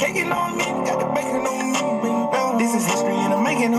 caking on me, got the bacon on me. This is history and I'm making.